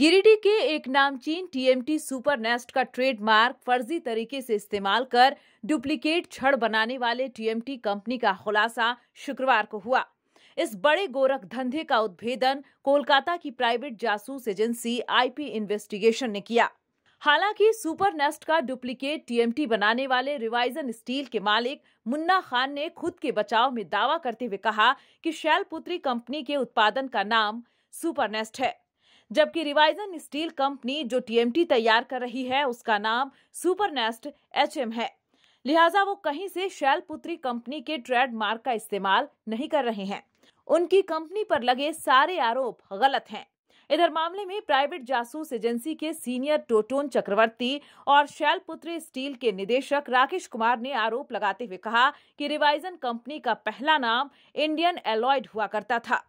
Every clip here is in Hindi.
गिरिडीह के एक नामचीन टीएमटी सुपर नेस्ट का ट्रेडमार्क फर्जी तरीके से इस्तेमाल कर डुप्लीकेट छड़ बनाने वाले टीएमटी कंपनी का खुलासा शुक्रवार को हुआ। इस बड़े गोरख धंधे का उद्भेदन कोलकाता की प्राइवेट जासूस एजेंसी आईपी इन्वेस्टिगेशन ने किया। हालाँकि सुपर नेस्ट का डुप्लीकेट टीएमटी बनाने वाले रिवाइजन स्टील के मालिक मुन्ना खान ने खुद के बचाव में दावा करते हुए कहा कि शैलपुत्री कंपनी के उत्पादन का नाम सुपर नेस्ट है। जबकि रिवाइजन स्टील कंपनी जो टीएमटी तैयार कर रही है, उसका नाम सुपर नेस्ट एचएम है। लिहाजा वो कहीं से शैलपुत्री कंपनी के ट्रेडमार्क का इस्तेमाल नहीं कर रहे हैं। उनकी कंपनी पर लगे सारे आरोप गलत हैं। इधर मामले में प्राइवेट जासूस एजेंसी के सीनियर टोटोन चक्रवर्ती और शैलपुत्री स्टील के निदेशक राकेश कुमार ने आरोप लगाते हुए कहा कि रिवाइजन कंपनी का पहला नाम इंडियन एलॉयड हुआ करता था।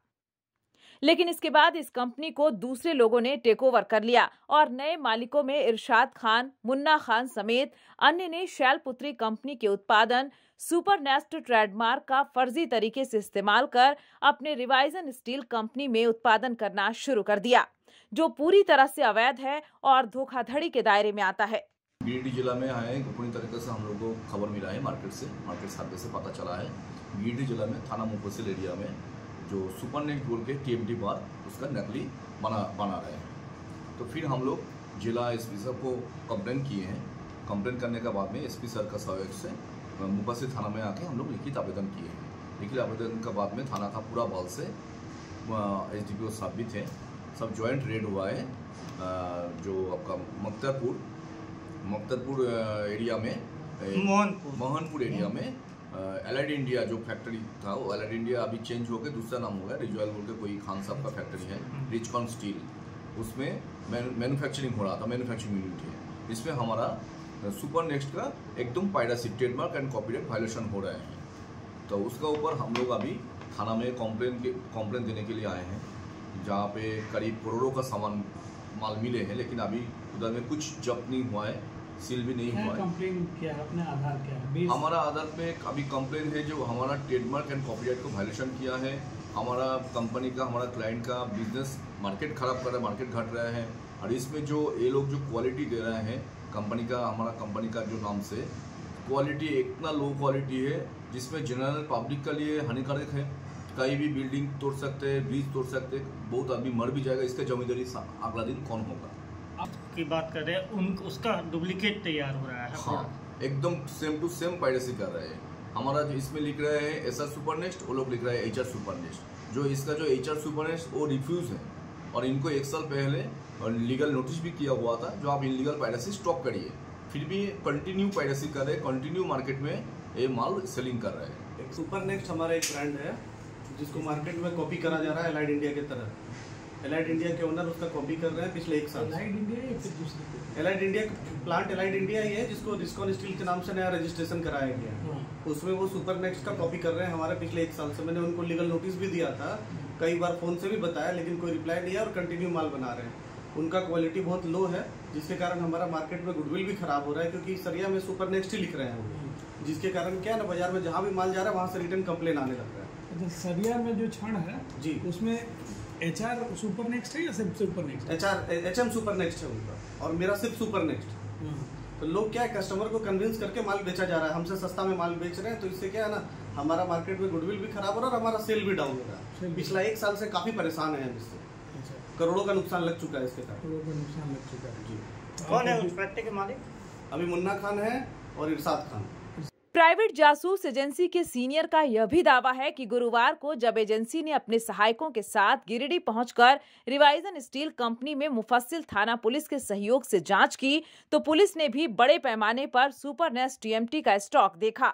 लेकिन इसके बाद इस कंपनी को दूसरे लोगों ने टेक ओवर कर लिया और नए मालिकों में इरशाद खान, मुन्ना खान समेत अन्य ने शैलपुत्री कंपनी के उत्पादन सुपर नेस्ट ट्रेडमार्क का फर्जी तरीके से इस्तेमाल कर अपने रिवाइजन स्टील कंपनी में उत्पादन करना शुरू कर दिया, जो पूरी तरह से अवैध है और धोखाधड़ी के दायरे में आता है। गिरिडीह जिला में आए गोपनीय तरीके से हम लोग को खबर मिला है मार्केट से मार्केट से पता चला है। गिरिडीह जिला में थाना मुफसिल एरिया में जो सुपर नेट बोल के टी बार उसका नकली बना बना रहे हैं। तो फिर हम लोग जिला एस पी सर को कंप्लेन किए हैं। कंप्लेन करने के बाद में एस पी सर का सहयोग से मुफसिल थाना में आके हम लोग लिखित आवेदन किए हैं। लिखित आवेदन के बाद में थाना का पूरा बल से एस डी पी ओ साहब भी थे सब ज्वाइंट रेड हुआ है जो आपका मख्तरपुर मख्तरपुर एरिया में मोहनपुर। मोहनपुर एरिया में एलाइड इंडिया जो फैक्ट्री था, वो एलाइड इंडिया अभी चेंज हो गया दूसरा नाम हो गया बोल के कोई खान साहब का फैक्ट्री है रिचकॉन स्टील उसमें मैनुफैक्चरिंग हो रहा था मैनुफैक्चरिंग यूनिट है। इसमें हमारा सुपर नेक्स्ट का एकदम piracy trademark and copyright violation हो रहे हैं। तो उसका ऊपर हम लोग अभी थाना में कॉम्प्लेन के कॉम्प्लेन देने के लिए आए हैं, जहाँ पे करीब करोड़ों का सामान, माल मिले हैं, लेकिन अभी उधर में कुछ जब्त नहीं हुआ है। सील भी नहीं हुआ कंप्लेन किया? अपने आधार क्या है? हमारा आधार पे अभी कंप्लेन है जो हमारा ट्रेडमार्क एंड कॉपीराइट को वायलेशन किया है। हमारा कंपनी का हमारा क्लाइंट का बिज़नेस मार्केट खराब कर रहा है मार्केट घट रहा है। और इसमें जो ये लोग जो क्वालिटी दे रहे हैं कंपनी का हमारा कंपनी का जो नाम से क्वालिटी इतना लो क्वालिटी है जिसमें जनरल पब्लिक के लिए हानिकारक है। कहीं भी बिल्डिंग तोड़ सकते हैं ब्रिज तोड़ सकते हैं बहुत आदमी मर भी जाएगा इसका जमींदारी अगला दिन कौन होगा? की बात कर रहे हैं उन उसका डुप्लीकेट तैयार हो रहा है। हाँ एकदम सेम टू सेम पायरेसी कर रहे हैं। हमारा जो इसमें लिख रहा है एस आर सुपर नेक्स्ट वो लोग लिख रहे हैं एच आर सुपर नेक्स्ट जो इसका जो एच आर सुपर नेक्स्ट वो रिफ्यूज है। और इनको एक साल पहले लीगल नोटिस भी किया हुआ था जो आप इनलीगल पायरेसी स्टॉप करिए। फिर भी कंटिन्यू पायरेसी कर रहे हैं कंटिन्यू मार्केट में ये माल सेलिंग कर रहे हैं। सुपर नेक्स्ट हमारा एक ब्रांड है जिसको मार्केट में कॉपी करा जा रहा है एलाइड इंडिया की तरह। एलाइड इंडिया के ओनर उसका कॉपी कर रहे हैं पिछले एक साल allied India allied India plant allied India ही है जिसको डिस्कॉन स्टील के नाम से नया रजिस्ट्रेशन कराया गया हाँ। उसमें वो सुपर नेक्स्ट का कॉपी कर रहे हैं हमारे पिछले एक साल से। मैंने उनको लीगल नोटिस भी दिया था कई बार फ़ोन से भी बताया लेकिन कोई रिप्लाई नहीं है और कंटिन्यू माल बना रहे हैं। उनका क्वालिटी बहुत लो है जिसके कारण हमारा मार्केट में गुडविल भी खराब हो रहा है क्योंकि सरिया में सुपर नेक्स्ट ही लिख रहे हैं जिसके कारण क्या है ना बाज़ार में जहाँ भी माल जा रहा है वहाँ से रिटर्न कंप्लेन आने लग रहा है। अच्छा सरिया में जो क्षण है जी। उसमें एच आर सुपर नेक्स्ट है या सिर्फ़ super next H R H M super next है उनका और मेरा सिर्फ़ सुपर नेक्स्ट तो लोग क्या है कस्टमर को कन्विंस करके माल बेचा जा रहा है हमसे सस्ता में माल बेच रहे हैं तो इससे क्या है ना हमारा मार्केट में गुडविल भी खराब हो रहा है और हमारा सेल भी डाउन हो रहा है। पिछला एक साल से काफ़ी परेशान है हम इससे। अच्छा। करोड़ों का नुकसान लग चुका है इसके कारण। करोड़ का नुकसान लग चुका है। जी। कौन है उस फैक्ट्री के मालिक? अभी मुन्ना खान है और इरशाद खान। प्राइवेट जासूस एजेंसी के सीनियर का यह भी दावा है कि गुरुवार को जब एजेंसी ने अपने सहायकों के साथ गिरिडीह पहुंचकर रिवाइजन स्टील कंपनी में मुफस्सिल थाना पुलिस के सहयोग से जाँच की तो पुलिस ने भी बड़े पैमाने पर सुपर नेस्ट टीएमटी का स्टॉक देखा।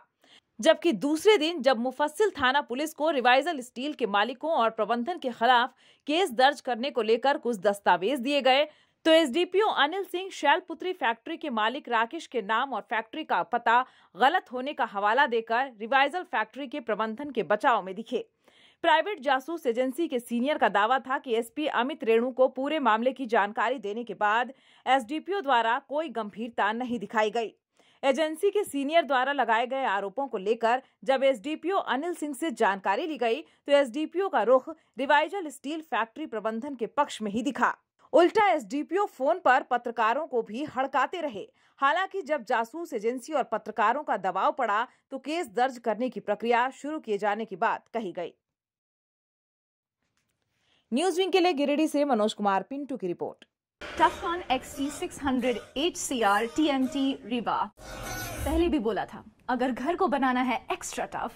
जबकि दूसरे दिन जब मुफस्सिल थाना पुलिस को रिवाइजल स्टील के मालिकों और प्रबंधन के खिलाफ केस दर्ज करने को लेकर कुछ दस्तावेज़ दिए गए तो एसडीपीओ अनिल सिंह शैलपुत्री फैक्ट्री के मालिक राकेश के नाम और फैक्ट्री का पता गलत होने का हवाला देकर रिवाइजल फैक्ट्री के प्रबंधन के बचाव में दिखे। प्राइवेट जासूस एजेंसी के सीनियर का दावा था कि एसपी अमित रेणु को पूरे मामले की जानकारी देने के बाद एसडीपीओ द्वारा कोई गंभीरता नहीं दिखाई गई। एजेंसी के सीनियर द्वारा लगाए गए आरोपों को लेकर जब एसडीपीओ अनिल सिंह से जानकारी ली गई तो एसडीपीओ का रुख रिवाइजल स्टील फैक्ट्री प्रबंधन के पक्ष में ही दिखा। उल्टा एसडीपीओ फ़ोन पर पत्रकारों को भी हड़काते रहे। हालाँकि जब जासूस एजेंसी और पत्रकारों का दबाव पड़ा तो केस दर्ज करने की प्रक्रिया शुरू किए जाने की बात कही गई। न्यूज़ विंग के लिए गिरिडीह से मनोज कुमार पिंटू की report. Tufcon XT 600 HCR TMT rebar पहले भी बोला था अगर घर को बनाना है एक्स्ट्रा टफ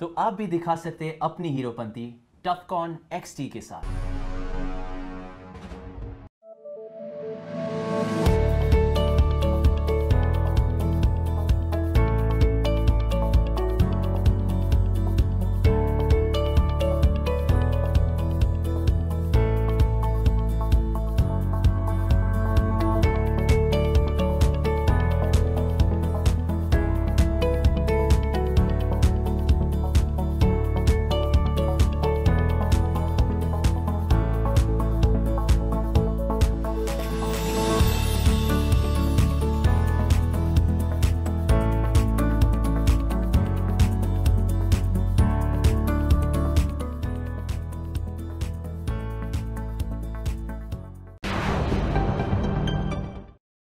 तो आप भी दिखा सकते हैं अपनी हीरोपंती टफकॉन एक्सटी के साथ।